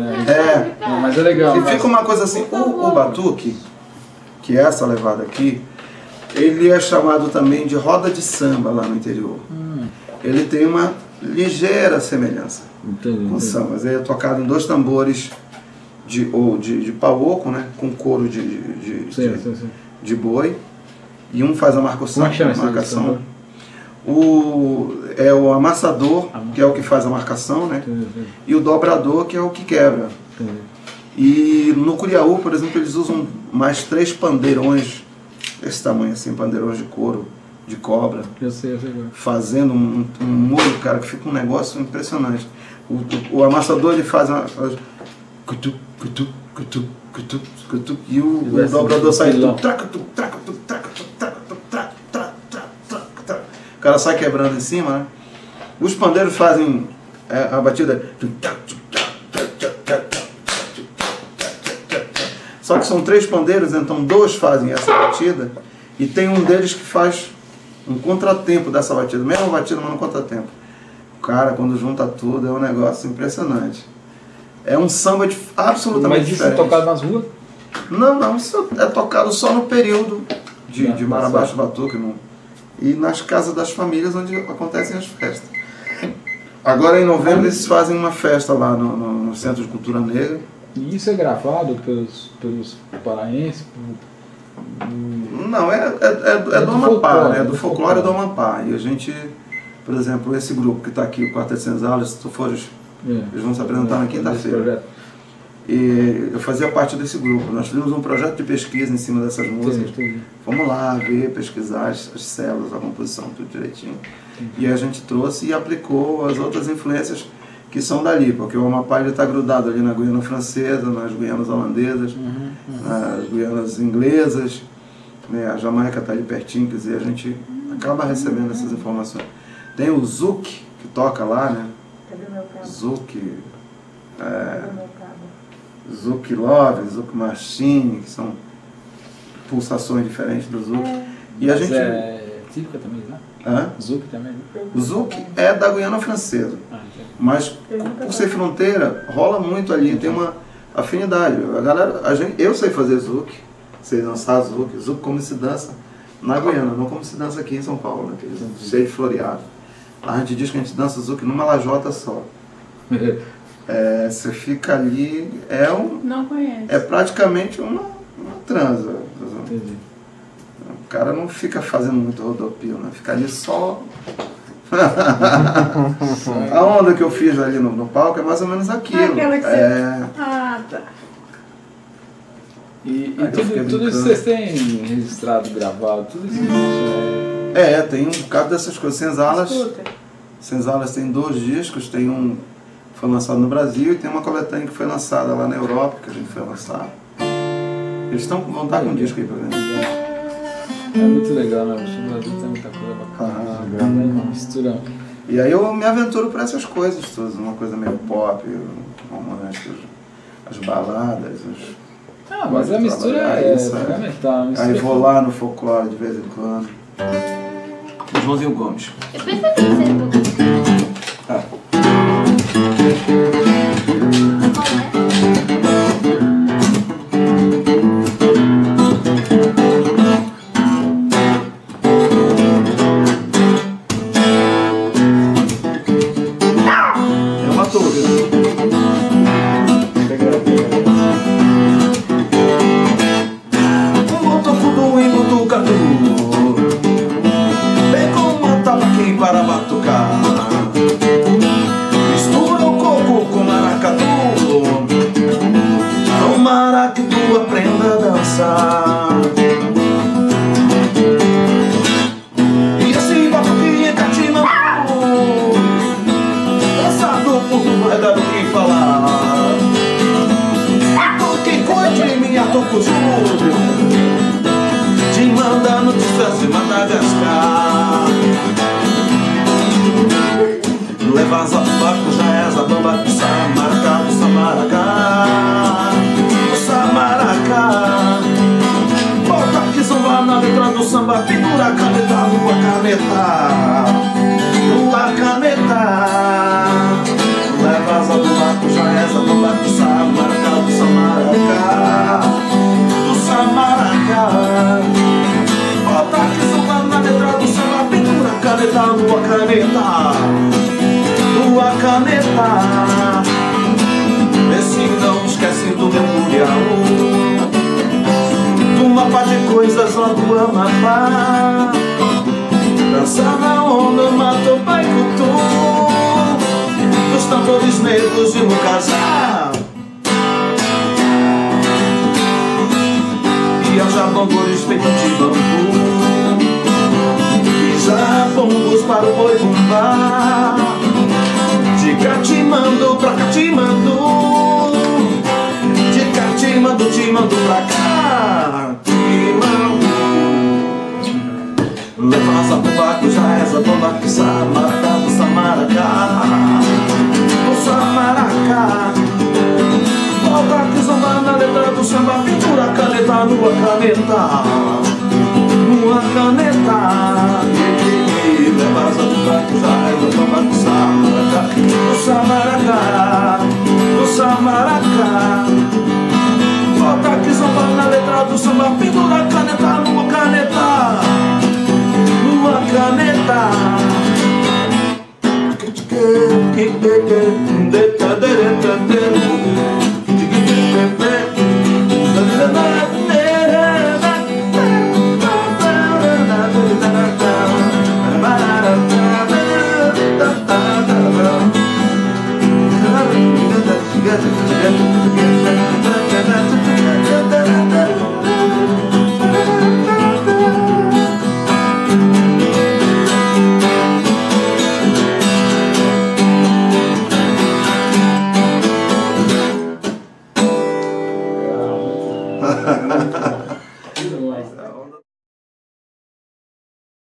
É, Não, mas é legal. e fica uma coisa assim, o, o batuque, que é essa levada aqui, ele é chamado também de roda de samba lá no interior. Ele tem uma ligeira semelhança Entendi, com samba. Ele é tocado em dois tambores de, ou de, de pau oco, né? Com couro de, de, de, Sim, de- sim, sim. de boi. E um faz a marcação. É marcação. O, é o amassador, Am- que é o que faz a marcação, né? E o dobrador, que é o que quebra. E no Curiaú, por exemplo, eles usam mais três pandeirões, desse tamanho assim, pandeirões de couro, de cobra, Eu sei, eu sei. agora. fazendo um, um molho, cara, que fica um negócio impressionante. O, o, amassador ele faz uma. cutu, cutu, cutu, cutu, cutu, e o, E o dobrador sai traca, traca, traca, tu, traca, tra, tra, tra, tra. O cara sai quebrando em cima, né? Os pandeiros fazem é, a batida. Só que são três pandeiros, então dois fazem essa batida e tem um deles que faz um contratempo dessa batida, mesma batida, mas no contratempo. Cara, quando junta tudo é um negócio impressionante. É um samba de, absolutamente Mas isso é diferente. tocado nas ruas? Não, não, isso é tocado só no período de, Da- de festa. Batuque no, e nas casas das famílias onde acontecem as festas. Agora em novembro eles fazem uma festa lá no, no- Centro de Cultura Negra. E isso é gravado pelos, pelos paraenses? por- hum, Não, é, é, é, é É do do Amapá, né? é do folclore do. Amapá. E a gente, por exemplo, esse grupo que está aqui, o Quarteto Senzalas, se tu fores, é. eles vão se apresentar na quinta-feira. E eu fazia parte desse grupo. Nós fizemos um projeto de pesquisa em cima dessas músicas. Entendi, entendi. Fomos lá ver, pesquisar as, as células, a composição, tudo direitinho. E a gente trouxe e aplicou as outras influências que são dali, porque o Amapá está grudado ali na Guiana Francesa, nas Guianas Holandesas, Uhum, nas Guianas Inglesas, né? a Jamaica está ali pertinho, quer dizer, a gente acaba recebendo essas informações. Tem o Zouk, que toca lá, né? Cadê o meu cabo? Zouk, é, Zouk Love, Zouk Machine, que são pulsações diferentes do Zouk. E a gente. é típica também, né? Hã? Zouk também? O Zouk é da Guiana Francesa, Ah, mas por ser fronteira, rola muito ali, tem uma afinidade. A galera, a gente, eu sei fazer Zouk, sei dançar Zouk, Zouk como se dança na Guiana, não como se dança aqui em São Paulo, né? é cheio de floreado. Lá a gente diz que a gente dança Zouk numa lajota só. É, você fica ali, é, um, Não conhece. é praticamente uma, uma transa. Entendi. O cara não fica fazendo muito rodopio, né? Fica ali só. A onda que eu fiz ali no, no palco é mais ou menos aquilo. Aquela que você- É, Ah, tá. E, e tudo, tudo isso vocês têm registrado, gravado, tudo isso existe, né? é, tem um bocado dessas coisas. Senzalas, Escuta. Senzalas tem dois discos, tem um que foi lançado no Brasil e tem uma coletânea que foi lançada lá na Europa, que a gente foi lançar. Eles estão, vão estar com um disco aí pra vender. É muito legal, né? O Brasil tem muita coisa bacana. Ah, É uma mistura. E aí eu me aventuro por essas coisas todas, uma coisa meio pop, romântica, as baladas, os... Ah, mas a mistura trabalhar é isso, é. fundamental. mistura Aí é vou lá no folclore de vez em quando. Joãozinho Gomes. Eu pensei que você não Ah, Por tu vai dar o que falar. Tu que cuide minha toco júlio Te manda notícias de Madagascar. Levas a barco, já és a bamba Samaracá, do Samaracá. Do Samaracá. Volta que zomba na letra do samba Pendura a caneta, lua caneta caneta, lua caneta. Lua caneta. Vê se não esquece do meu Mercurial Do mapa de coisas lá do Amapá. Dançar na onda, mato, baicutu Dos tambores negros e no casar. E aos jabongores feitos de bambu. E zabongos para o boi bumbá De Catimando pra Catimando De Catimando, te mando pra cá. Timando Leva asa pro barco, já reza bomba que Samaracá do Samaracá. Do Samaracá. Volta que zomba na letra do samba Pintura caneta numa caneta Numa caneta Leva asa pro barco, já reza bomba que Samaracá Do Samaracá Do Samaracá Volta que zomba na letra do samba Pendura a caneta numa caneta Numa caneta Muito bom.